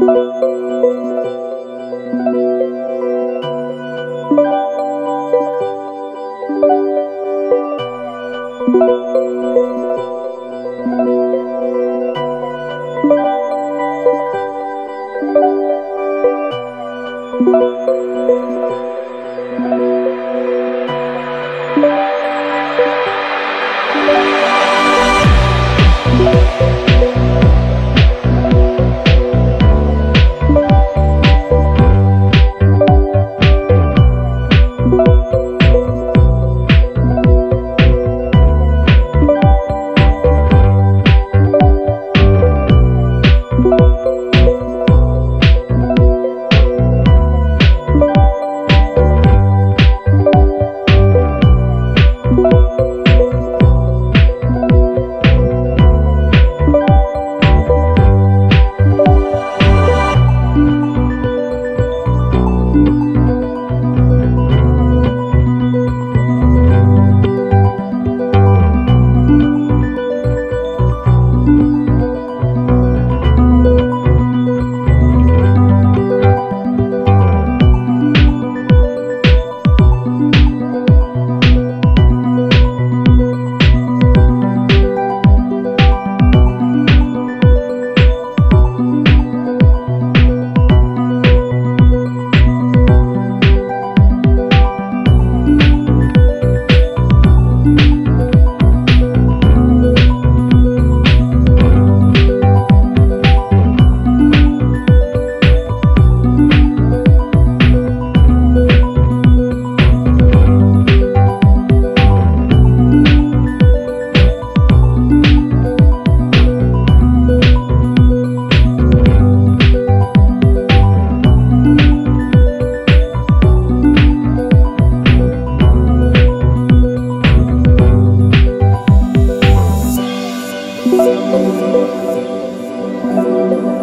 Música Thank you.